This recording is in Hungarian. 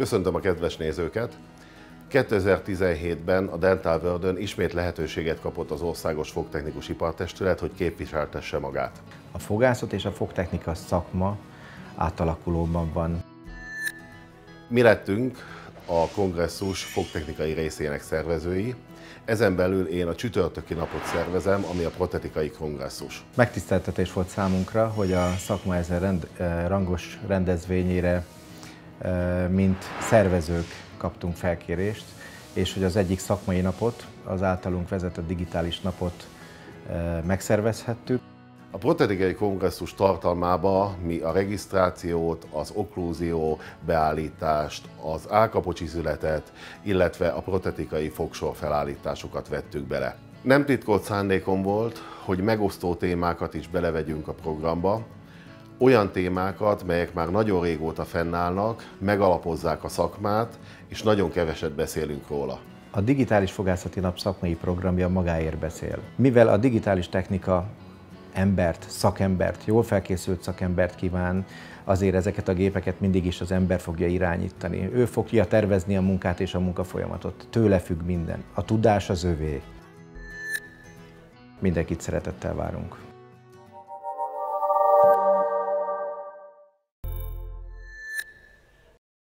Köszöntöm a kedves nézőket! 2017-ben a Dental world ismét lehetőséget kapott az Országos Fogtechnikus Ipartestület, hogy képviseltesse magát. A fogászat és a fogtechnika szakma átalakulóban van. Mi lettünk a kongresszus fogtechnikai részének szervezői, ezen belül én a csütörtöki napot szervezem, ami a protetikai kongresszus. Megtiszteltetés volt számunkra, hogy a szakma ezen rend, eh, rangos rendezvényére, mint szervezők kaptunk felkérést, és hogy az egyik szakmai napot, az általunk vezetett digitális napot megszervezhettük. A protetikai kongresszus tartalmába mi a regisztrációt, az oklúzió beállítást, az álkapocsizületet, illetve a protetikai fogsor felállításokat vettük bele. Nem titkolt szándékom volt, hogy megosztó témákat is belevegyünk a programba, olyan témákat, melyek már nagyon régóta fennállnak, megalapozzák a szakmát, és nagyon keveset beszélünk róla. A Digitális Fogászati Nap szakmai programja magáért beszél. Mivel a digitális technika embert, szakembert, jól felkészült szakembert kíván, azért ezeket a gépeket mindig is az ember fogja irányítani. Ő fogja tervezni a munkát és a munkafolyamatot. Tőle függ minden. A tudás az övé. Mindenkit szeretettel várunk.